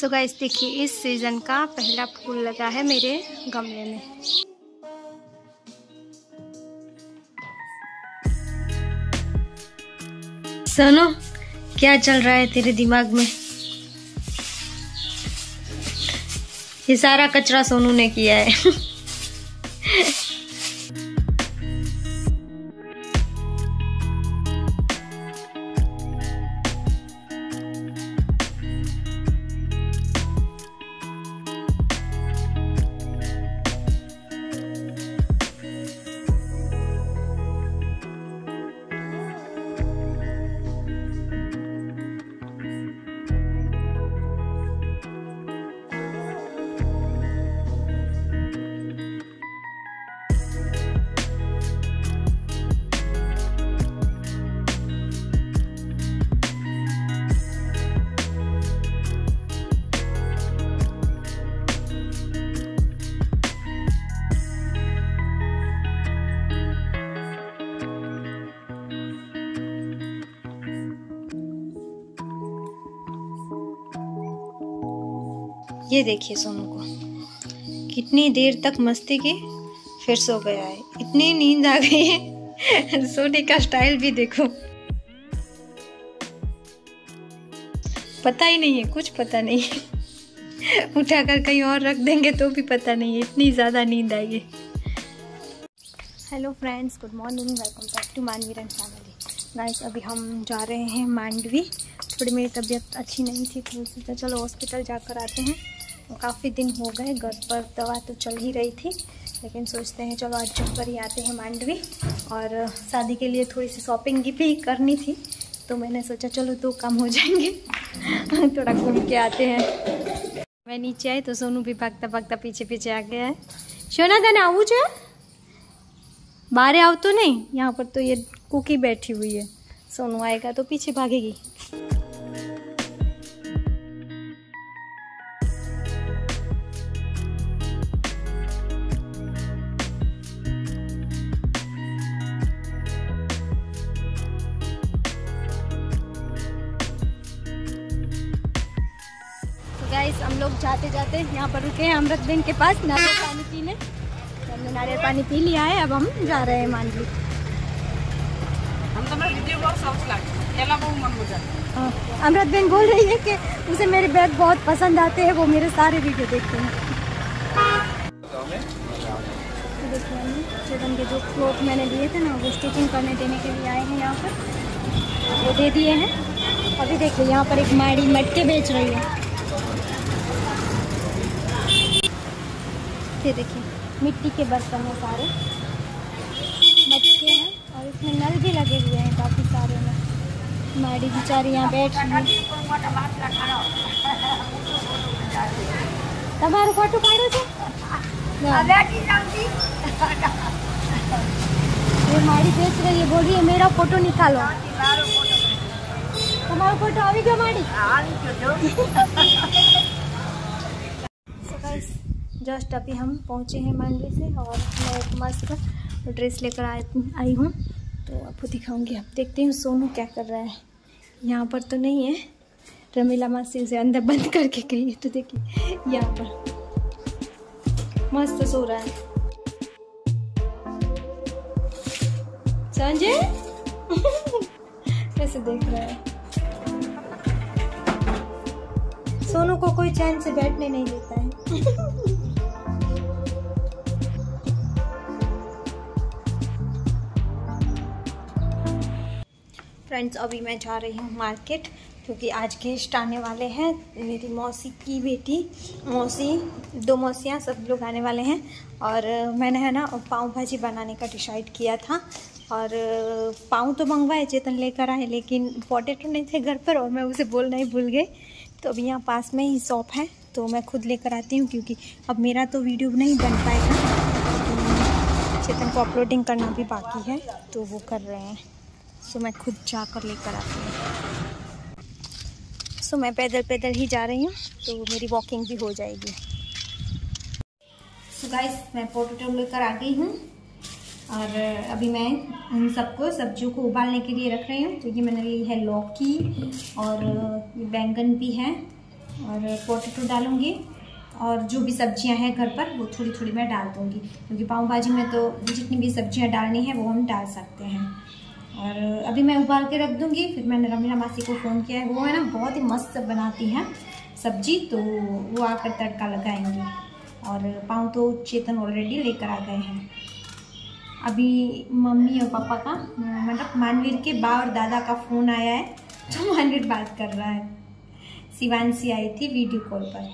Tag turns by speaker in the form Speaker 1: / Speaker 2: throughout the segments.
Speaker 1: So guys, देखिए, इस season का पहला फूल लगा है मेरे गमले में। सोनो, क्या चल रहा है तेरे दिमाग में? ये सारा कचरा सोनू ने किया है। ये देखिए सोनू को। कितनी देर तक मस्ती की, फिर सो गया है। इतनी नींद आ गई है। सोने का स्टाइल भी देखो। पता ही नहीं है, कुछ पता नहीं है। उठाकर कहीं और रख देंगे तो भी पता नहीं है, इतनी ज़्यादा नींद आएगी hello friends good morning welcome back to Manveer Manveeran family guys अभी हम जा रहे हैं मांडवी। थोड़ी मेरी तबीयत अच्छी नहीं थी तो चलो हॉस्पिटल जाकर आते हैं। काफ़ी दिन हो गए, घर पर दवा तो चल ही रही थी, लेकिन सोचते हैं चलो आज जब पर ही आते हैं मांडवी, और शादी के लिए थोड़ी सी शॉपिंग भी करनी थी तो मैंने सोचा चलो दो काम हो जाएँगे, थोड़ा घूम के आते हैं। मैं नीचे आई तो सोनू भी भागता भागता पीछे पीछे आ गया है। सोना तने आવું છે बाहर आओ तो नहीं, यहाँ पर तो ये कुकी बैठी हुई है। सोनू आएगा तो पीछे भागेगी। गाइस हम लोग जाते जाते यहाँ पर रुके हैं अमृत बैंक के पास नारियल पानी पीने। तो हमने नारियल पानी पी लिया है अब हम जा रहे हैं मांडवी। हाँ, अमृत बेन बोल रही है कि उसे मेरे बैग बहुत पसंद आते हैं वो मेरे सारे वीडियो देखते हैं। चेतन के जो क्लोथ मैंने लिए थे ना वो स्टिचिंग करने देने के लिए आए हैं यहाँ पर। वो दे दिए हैं। अभी देखिए यहाँ पर एक माड़ी मटके बेच रही है। ये देखिए मिट्टी के बर्तन हैं सारे मटके हैं और इसमें नल भी लगे हुए हैं काफ़ी सारे में माड़ी बेचारी यहाँ बैठ रही है તમારું ખોટું પાડ્યું છે ये माड़ी बेच रही है बोल रही है मेरा फोटो निकालो તમારો ફોટો આવી ગયો માડી जस्ट अभी हम पहुँचे हैं मांडवी से और मैं एक मस्त ड्रेस लेकर आई हूँ। तो आपको दिखाऊँगी अब देखते हैं सोनू क्या कर रहा है। यहाँ पर तो नहीं है। रमीला मासी उसे अंदर बंद करके गई है तो देखिए, यहाँ पर। मस्त सो रहा है। संजय? कैसे देख रहा है? सोनू को कोई चैन से बैठने नहीं देता है। फ्रेंड्स अभी मैं जा रही हूँ मार्केट क्योंकि आज गेस्ट आने वाले हैं। मेरी मौसी की बेटी, मौसी, दो मौसियाँ सब लोग आने वाले हैं। और मैंने, है ना, पाव भाजी बनाने का डिसाइड किया था। और पाँव तो मंगवाए, चेतन लेकर आए, लेकिन पोटेटो नहीं थे घर पर, और मैं उसे बोलना ही भूल गई। तो अभी यहाँ पास में ही शॉप है तो मैं खुद लेकर आती हूँ, क्योंकि अब मेरा तो वीडियो नहीं बन पाएगा। तो चेतन को अपलोडिंग करना भी बाकी है तो वो कर रहे हैं। सो मैं खुद जाकर लेकर आती हूँ। सो मैं पैदल पैदल ही जा रही हूँ तो मेरी वॉकिंग भी हो जाएगी। सो गाइस मैं पोटेटो लेकर आ गई हूँ, और अभी मैं इन सबको सब्जियों को उबालने के लिए रख रही हूँ। तो ये मैंने ली है लौकी, और बैंगन भी है, और पोटेटो डालूँगी। और जो भी सब्ज़ियाँ हैं घर पर, वो थोड़ी थोड़ी मैं डाल दूँगी, क्योंकि पाव भाजी में तो जितनी भी सब्ज़ियाँ डालनी है, वो हम डाल सकते हैं। और अभी मैं उबाल के रख दूँगी, फिर मैंने रमीला मासी को फ़ोन किया है। वो है ना, बहुत ही मस्त बनाती हैं सब्ज़ी तो वो आकर तड़का लगाएँगे। और पाँव तो चेतन ऑलरेडी लेकर आ गए हैं। अभी मम्मी और पापा का मतलब मानवीर के बा और दादा का फ़ोन आया है तो मानवीर बात कर रहा है। शिवानसी आई थी वीडियो कॉल पर।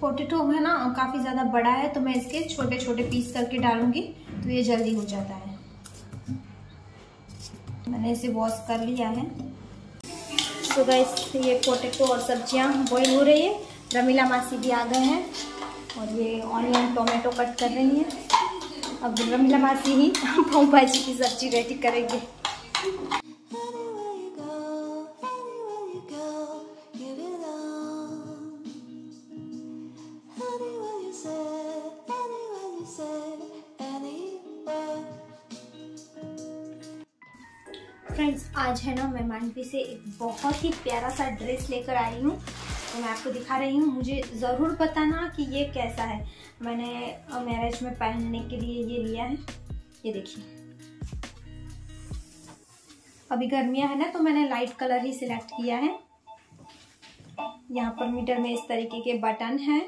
Speaker 1: पोटेटो है ना, काफ़ी ज़्यादा बड़ा है तो मैं इसके छोटे छोटे पीस करके डालूँगी तो ये जल्दी हो जाता है। मैंने इसे वॉश कर लिया है। तो गैस ये पोटेटो और सब्ज़ियाँ बॉईल हो रही है। रमीला मासी भी आ गए हैं और ये ऑनियन टोमेटो कट कर रही हैं। अब रमीला मासी ही पाव भाजी की सब्ज़ी रेडी करेंगे। फ्रेंड्स आज है ना मैं मानवी से एक बहुत ही प्यारा सा ड्रेस लेकर आई हूँ। तो मैं आपको दिखा रही हूँ, मुझे ज़रूर बताना कि ये कैसा है। मैंने मैरिज में पहनने के लिए ये लिया है। ये देखिए। अभी गर्मियाँ है ना तो मैंने लाइट कलर ही सिलेक्ट किया है। यहाँ पर मीटर में इस तरीके के बटन है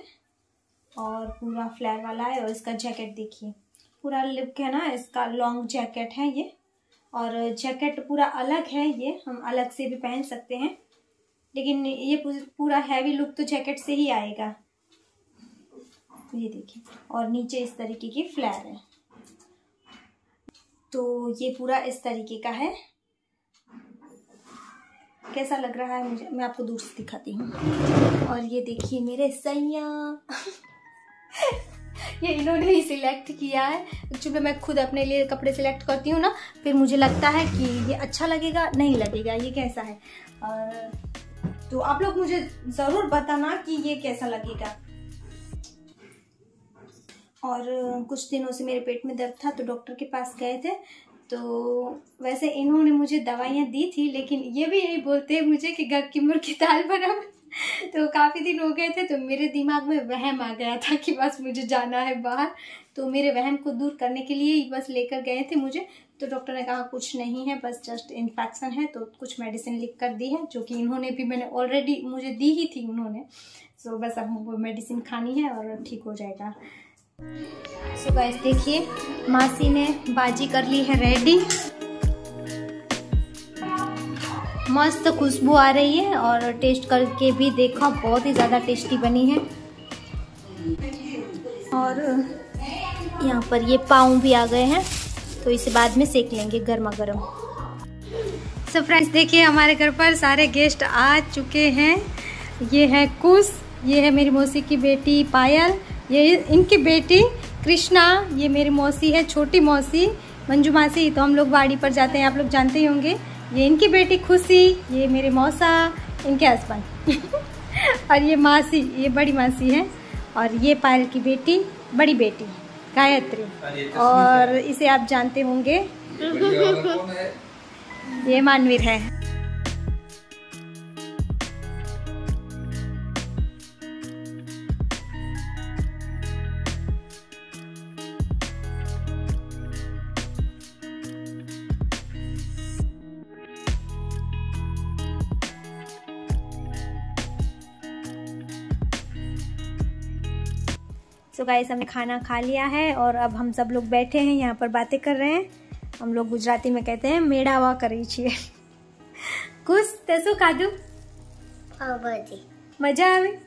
Speaker 1: और पूरा फ्लैर वाला है और इसका जैकेट देखिए। पूरा लिप है ना, इसका लॉन्ग जैकेट है ये। और जैकेट पूरा अलग है ये, हम अलग से भी पहन सकते हैं। लेकिन ये पूरा हैवी लुक तो जैकेट से ही आएगा। ये देखिए, और नीचे इस तरीके की फ्लैर है। तो ये पूरा इस तरीके का है। कैसा लग रहा है मुझे? मैं आपको दूर से दिखाती हूँ। और ये देखिए मेरे सैया। ये इन्होंने ही सिलेक्ट किया है। एक्चुअली मैं खुद अपने लिए कपड़े सिलेक्ट करती हूँ ना, फिर मुझे लगता है कि ये अच्छा लगेगा, नहीं लगेगा, ये कैसा है? तो आप लोग मुझे ज़रूर बताना कि ये कैसा लगेगा। और कुछ दिनों से मेरे पेट में दर्द था तो डॉक्टर के पास गए थे। तो वैसे इन्होंने मुझे दवाइयाँ दी थी, लेकिन ये भी यही बोलते हैं मुझे कि घर की मुर्गी दाल बना। तो काफ़ी दिन हो गए थे तो मेरे दिमाग में वहम आ गया था कि बस मुझे जाना है बाहर। तो मेरे वहम को दूर करने के लिए ही बस लेकर गए थे मुझे। तो डॉक्टर ने कहा, कुछ नहीं है, बस जस्ट इन्फेक्शन है। तो कुछ मेडिसिन लिख कर दी है, जो कि इन्होंने भी मैंने ऑलरेडी मुझे दी ही थी उन्होंने। सो बस अब वो मेडिसिन खानी है और ठीक हो जाएगा। सो गाइस देखिए, मासी ने बाजी कर ली है रेडी मस्त खुशबू आ रही है और टेस्ट करके भी देखा, बहुत ही ज़्यादा टेस्टी बनी है। और यहाँ पर ये पाँव भी आ गए हैं तो इसे बाद में सेक लेंगे गर्मा गर्म। सो फ्रेंड्स देखिए हमारे घर पर सारे गेस्ट आ चुके हैं। ये है कुश, ये है मेरी मौसी की बेटी पायल, ये इनकी बेटी कृष्णा, ये मेरी मौसी है, छोटी मौसी, मंजू मासी तो हम लोग बाड़ी पर जाते हैं, आप लोग जानते ही होंगे। ये इनकी बेटी खुशी ये मेरे मौसा इनके हस्बैंड और ये मासी ये बड़ी मासी है और ये पायल की बेटी बड़ी बेटी गायत्री. और इसे आप जानते होंगे. ये मानवीर है. सो so गाइस हमने खाना खा लिया है और अब हम सब लोग बैठे हैं यहाँ पर बातें कर रहे हैं। हम लोग गुजराती में कहते हैं मेड़ावा करी छे कुछ तेसो खादू? मज़ा आवे?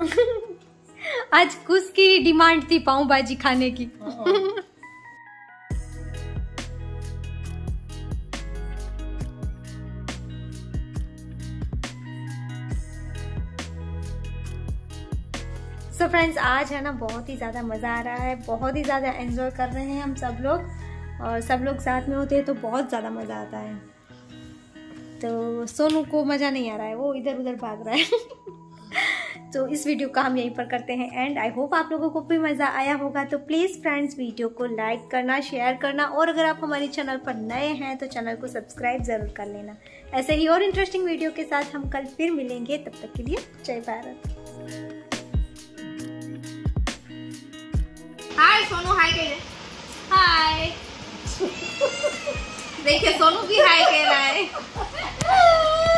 Speaker 1: आज कुछ की डिमांड थी पाव भाजी खाने की। So फ्रेंड्स आज है ना बहुत ही ज़्यादा मज़ा आ रहा है, बहुत ही ज़्यादा एंजॉय कर रहे हैं हम सब लोग, और सब लोग साथ में होते हैं तो बहुत ज़्यादा मज़ा आता है। तो सोनू को मज़ा नहीं आ रहा है, वो इधर उधर भाग रहा है। तो इस वीडियो का हम यहीं पर करते हैं एंड आई होप आप लोगों को भी मज़ा आया होगा तो प्लीज़ फ्रेंड्स वीडियो को लाइक करना शेयर करना, और अगर आप हमारे चैनल पर नए हैं तो चैनल को सब्सक्राइब ज़रूर कर लेना। ऐसे ही और इंटरेस्टिंग वीडियो के साथ हम कल फिर मिलेंगे, तब तक के लिए जय भारत।
Speaker 2: हाय सोनू हाय कह रहे हाय देखिए सोनू भी हाय कह रहा है।